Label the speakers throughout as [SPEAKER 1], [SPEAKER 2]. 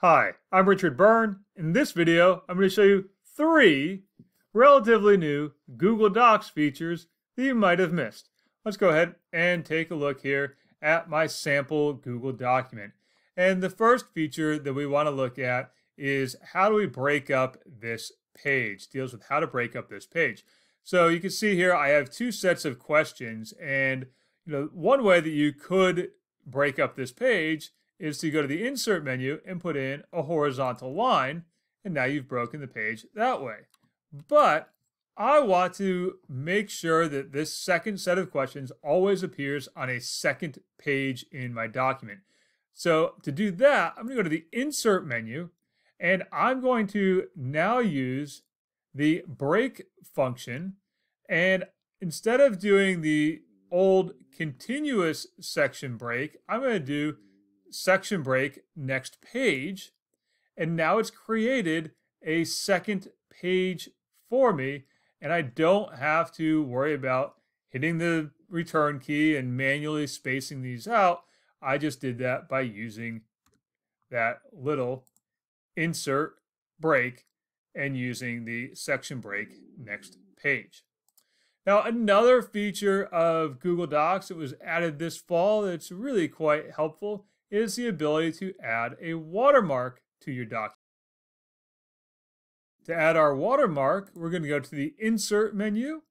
[SPEAKER 1] Hi, I'm Richard Byrne. In this video, I'm going to show you three relatively new Google Docs features that you might have missed. Let's go ahead and take a look here at my sample Google document. And the first feature that we want to look at is how do we break up this page? Deals with how to break up this page. So you can see here I have two sets of questions and you know one way that you could break up this page is to go to the insert menu and put in a horizontal line, and now you've broken the page that way. But I want to make sure that this second set of questions always appears on a second page in my document. So to do that, I'm going to go to the insert menu and I'm going to now use the break function. And instead of doing the old continuous section break, I'm going to do section break next page. And now it's created a second page for me. And I don't have to worry about hitting the return key and manually spacing these out. I just did that by using that little insert break and using the section break next page. Now, another feature of Google Docs that was added this fall that's really quite helpful is the ability to add a watermark to your document. To add our watermark, we're going to go to the Insert menu,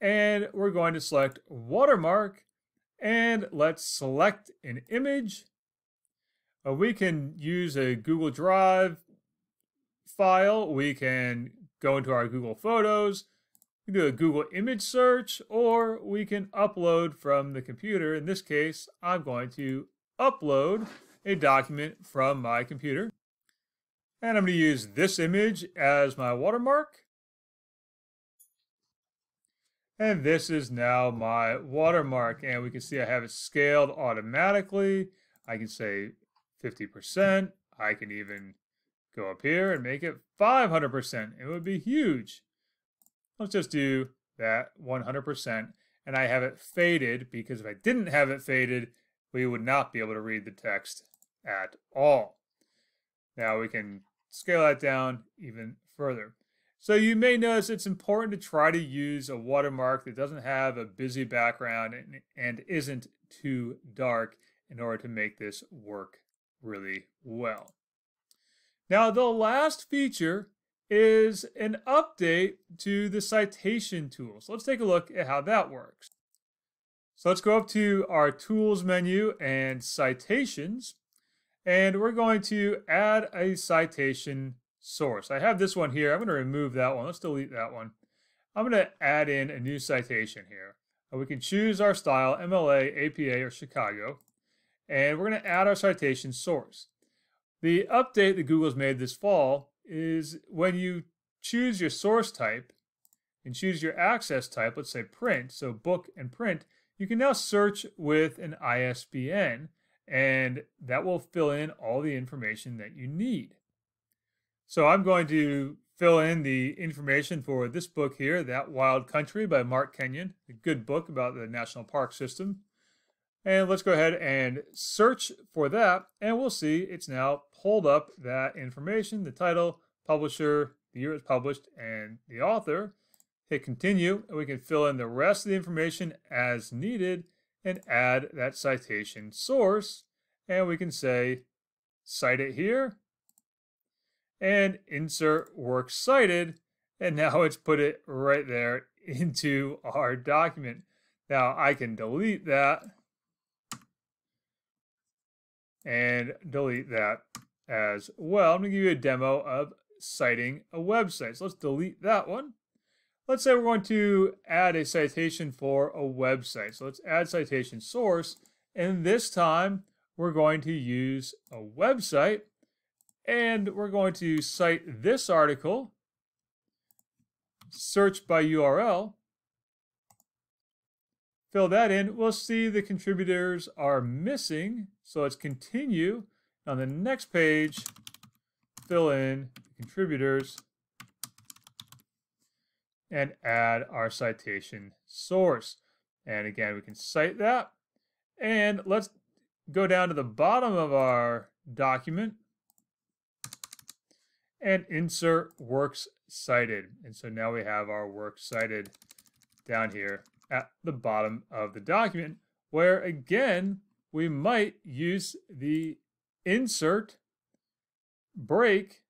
[SPEAKER 1] and we're going to select Watermark, and let's select an image. Uh, we can use a Google Drive file. We can go into our Google Photos. We can do a Google image search, or we can upload from the computer. In this case, I'm going to upload a document from my computer. And I'm going to use this image as my watermark. And this is now my watermark. And we can see I have it scaled automatically. I can say 50%. I can even go up here and make it 500%. It would be huge. Let's just do that 100%. And I have it faded because if I didn't have it faded, we would not be able to read the text at all. Now we can scale that down even further. So you may notice it's important to try to use a watermark that doesn't have a busy background and, and isn't too dark in order to make this work really well. Now the last feature is an update to the citation tool. So let's take a look at how that works. So let's go up to our Tools menu and Citations, and we're going to add a citation source. I have this one here. I'm going to remove that one. Let's delete that one. I'm going to add in a new citation here. Uh, we can choose our style, MLA, APA, or Chicago, and we're going to add our citation source. The update that Google's made this fall is when you choose your source type and choose your access type, let's say print, so book and print, you can now search with an ISBN and that will fill in all the information that you need. So I'm going to fill in the information for this book here, That Wild Country by Mark Kenyon, a good book about the national park system. And let's go ahead and search for that, and we'll see it's now pulled up that information, the title, publisher, the year it's published, and the author hit continue, and we can fill in the rest of the information as needed and add that citation source. And we can say, cite it here, and insert works cited, and now it's put it right there into our document. Now I can delete that and delete that as well. I'm going to give you a demo of citing a website. So let's delete that one. Let's say we're going to add a citation for a website. So let's add citation source. And this time we're going to use a website and we're going to cite this article, search by URL, fill that in. We'll see the contributors are missing. So let's continue. On the next page, fill in contributors and add our citation source. And again, we can cite that. And let's go down to the bottom of our document and insert works cited. And so now we have our works cited down here at the bottom of the document, where again, we might use the insert break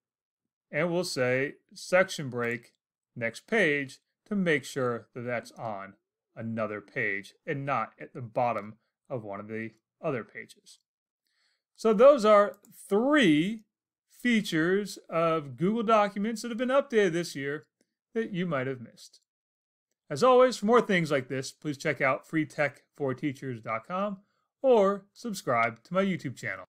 [SPEAKER 1] and we'll say section break next page to make sure that that's on another page and not at the bottom of one of the other pages. So those are three features of Google Documents that have been updated this year that you might have missed. As always, for more things like this, please check out freetech4teachers.com or subscribe to my YouTube channel.